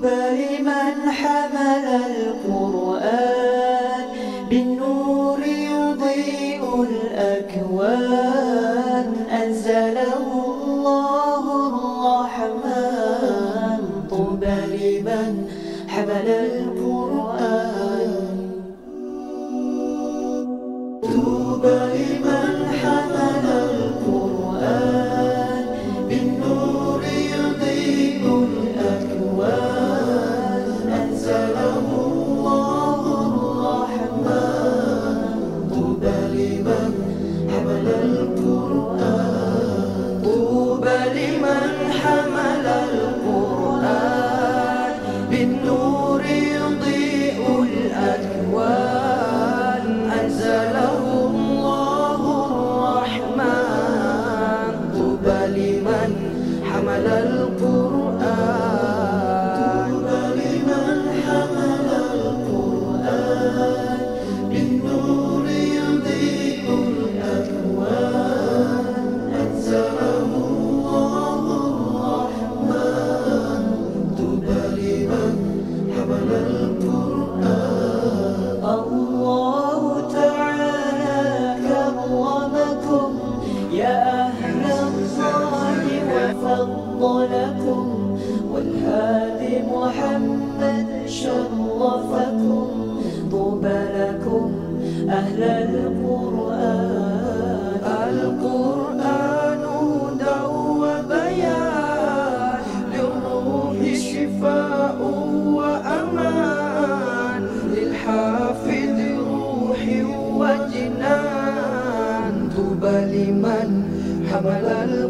طوبى لمن حمل القرآن بالنور يضيء الأكوان. أنزله الله الرحمن. طوبى لمن حمل القرآن. طوبى لمن أهل القرآن. القرآن دواء وبيان للروح شفاء وأمان للحافظ روح وجنان. طوبى لمن حمل القرآن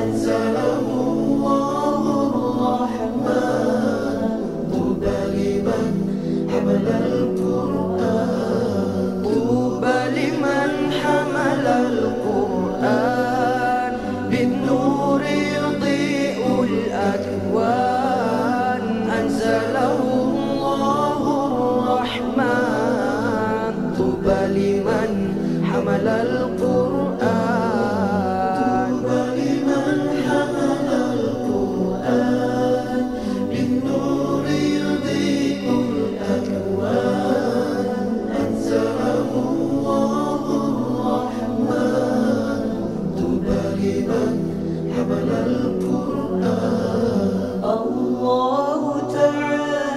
أنزله الله الرحمن. طوبى لمن حمل القرآن لمن حمل القرآن بالنور يضيء الأكوان أنزله الله الرحمن لمن حمل القرآن. الله تعالى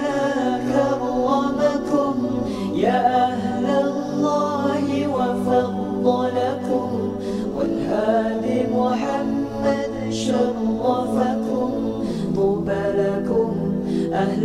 كرمكم. يا أهل الله وفضلكم والهادي محمد شرفكم. طوبى لكم أهل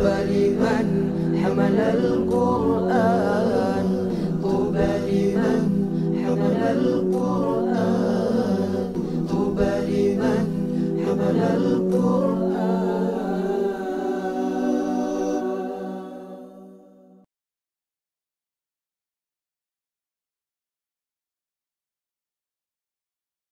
طوبى لمن حمل القرآن.